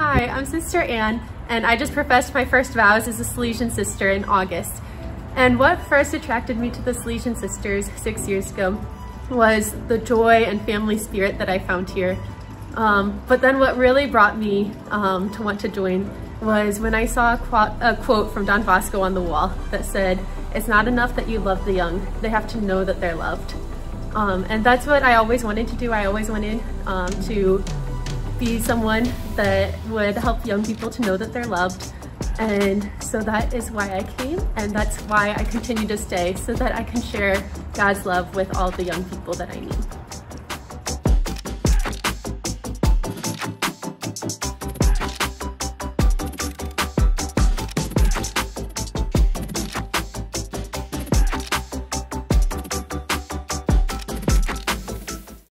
I'm Sister Anne, and I just professed my first vows as a Salesian sister in August. And what first attracted me to the Salesian Sisters six years ago was the joy and family spirit that I found here. Um, but then what really brought me um, to want to join was when I saw a, qu a quote from Don Bosco on the wall that said, it's not enough that you love the young, they have to know that they're loved. Um, and that's what I always wanted to do. I always wanted um, to be someone that would help young people to know that they're loved. And so that is why I came and that's why I continue to stay so that I can share God's love with all the young people that I meet.